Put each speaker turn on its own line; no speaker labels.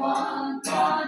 one.